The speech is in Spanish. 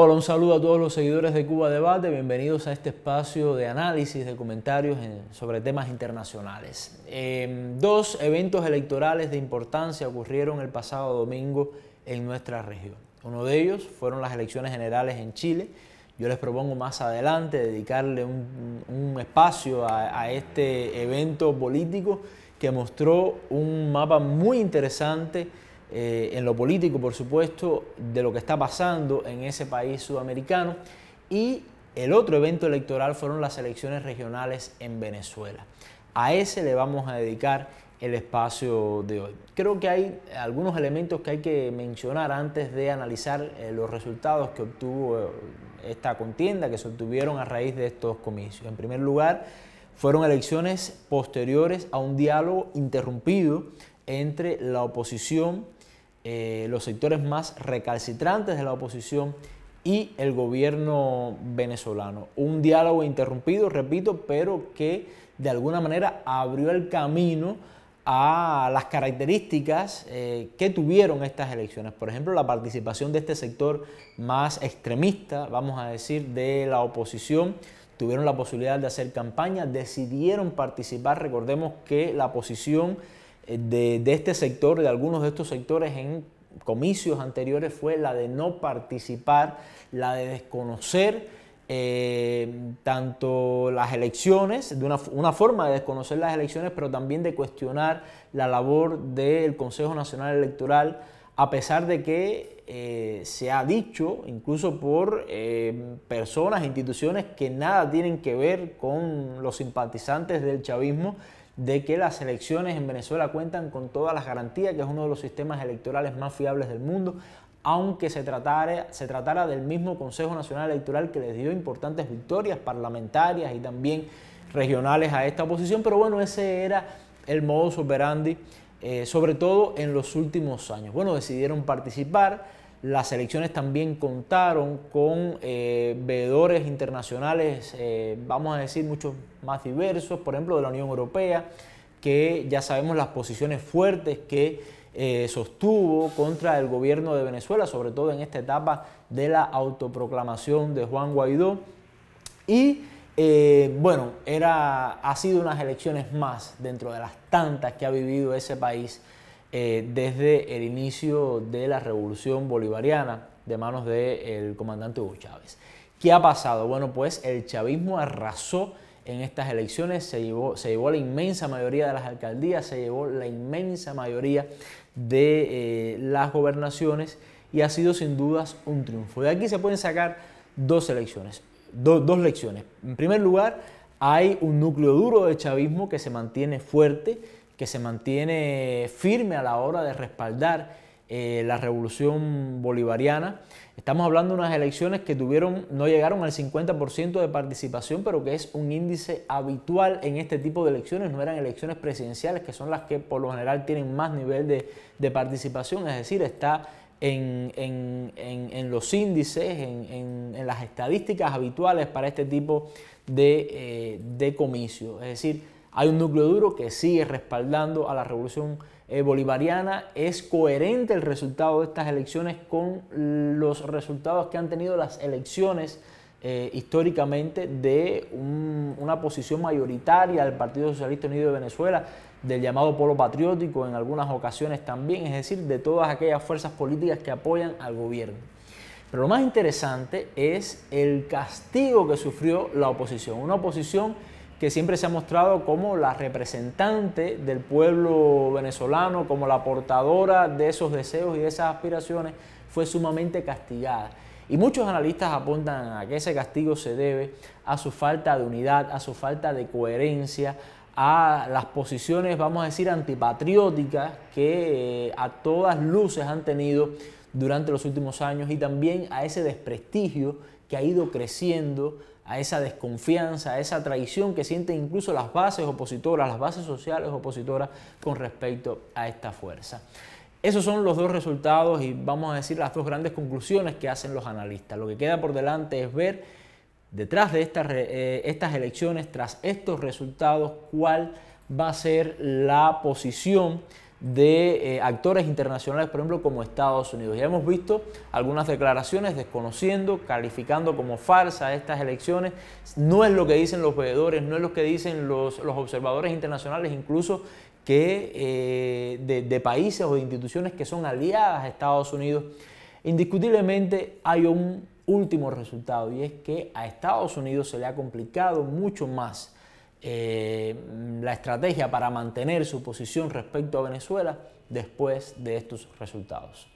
Hola, un saludo a todos los seguidores de Cuba Debate, bienvenidos a este espacio de análisis, de comentarios sobre temas internacionales. Em, dos eventos electorales de importancia ocurrieron el pasado domingo en nuestra región. Uno de ellos fueron las elecciones generales en Chile. Yo les propongo más adelante dedicarle un, espacio a este evento político que mostró un mapa muy interesante eh, en lo político, por supuesto, de lo que está pasando en ese país sudamericano. Y el otro evento electoral fueron las elecciones regionales en Venezuela. A ese le vamos a dedicar el espacio de hoy. Creo que hay algunos elementos que hay que mencionar antes de analizar eh, los resultados que obtuvo eh, esta contienda, que se obtuvieron a raíz de estos comicios. En primer lugar, fueron elecciones posteriores a un diálogo interrumpido entre la oposición eh, los sectores más recalcitrantes de la oposición y el gobierno venezolano. Un diálogo interrumpido, repito, pero que de alguna manera abrió el camino a las características eh, que tuvieron estas elecciones. Por ejemplo, la participación de este sector más extremista, vamos a decir, de la oposición, tuvieron la posibilidad de hacer campaña, decidieron participar. Recordemos que la posición de, este sector, de algunos de estos sectores en comicios anteriores fue la de no participar, la de desconocer eh, tanto las elecciones, de una, forma de desconocer las elecciones, pero también de cuestionar la labor del Consejo Nacional Electoral, a pesar de que eh, se ha dicho, incluso por eh, personas, instituciones que nada tienen que ver con los simpatizantes del chavismo, de que las elecciones en Venezuela cuentan con todas las garantías, que es uno de los sistemas electorales más fiables del mundo, aunque se tratara, se tratara del mismo Consejo Nacional Electoral que les dio importantes victorias parlamentarias y también regionales a esta oposición, pero bueno, ese era el modus operandi, eh, sobre todo en los últimos años. Bueno, decidieron participar, las elecciones también contaron con eh, veedores internacionales, eh, vamos a decir, muchos más diversos, por ejemplo, de la Unión Europea, que ya sabemos las posiciones fuertes que eh, sostuvo contra el gobierno de Venezuela, sobre todo en esta etapa de la autoproclamación de Juan Guaidó. Y bueno, era, ha sido unas elecciones más dentro de las tantas que ha vivido ese país eh, desde el inicio de la revolución bolivariana de manos del comandante Hugo Chávez. ¿Qué ha pasado? Bueno, pues el chavismo arrasó en estas elecciones, se llevó, la inmensa mayoría de las alcaldías, se llevó la inmensa mayoría de eh, las gobernaciones y ha sido sin dudas un triunfo. De aquí se pueden sacar dos elecciones, dos lecciones. En primer lugar, hay un núcleo duro de chavismo que se mantiene fuerte, que se mantiene firme a la hora de respaldar eh, la revolución bolivariana. Estamos hablando de unas elecciones que tuvieron, no llegaron al 50% de participación, pero que es un índice habitual en este tipo de elecciones. No eran elecciones presidenciales, que son las que por lo general tienen más nivel de, participación, es decir, está en, los índices, en, las estadísticas habituales para este tipo de, eh, de comicios. Es decir, hay un núcleo duro que sigue respaldando a la revolución eh, bolivariana. Es coherente el resultado de estas elecciones con los resultados que han tenido las elecciones eh, históricamente de una posición mayoritaria del Partido Socialista Unido de Venezuela, del llamado polo patriótico en algunas ocasiones también, es decir, de todas aquellas fuerzas políticas que apoyan al gobierno. Pero lo más interesante es el castigo que sufrió la oposición, una oposición que siempre se ha mostrado como la representante del pueblo venezolano, como la portadora de esos deseos y de esas aspiraciones, fue sumamente castigada. Y muchos analistas apuntan a que ese castigo se debe a su falta de unidad, a su falta de coherencia, a las posiciones, vamos a decir, antipatrióticas que eh, a todas luces han tenido durante los últimos años y también a ese desprestigio que ha ido creciendo a esa desconfianza, a esa traición que sienten incluso las bases opositoras, las bases sociales opositoras con respecto a esta fuerza. Esos son los dos resultados y vamos a decir las dos grandes conclusiones que hacen los analistas. Lo que queda por delante es ver detrás de estas, eh, estas elecciones, tras estos resultados, cuál va a ser la posición de eh, actores internacionales, por ejemplo, como Estados Unidos. Ya hemos visto algunas declaraciones desconociendo, calificando como farsa estas elecciones. No es lo que dicen los veedores, no es lo que dicen los, observadores internacionales, incluso que eh, de, de países o de instituciones que son aliadas a Estados Unidos. Indiscutiblemente hay un último resultado y es que a Estados Unidos se le ha complicado mucho más eh, la estrategia para mantener su posición respecto a Venezuela después de estos resultados.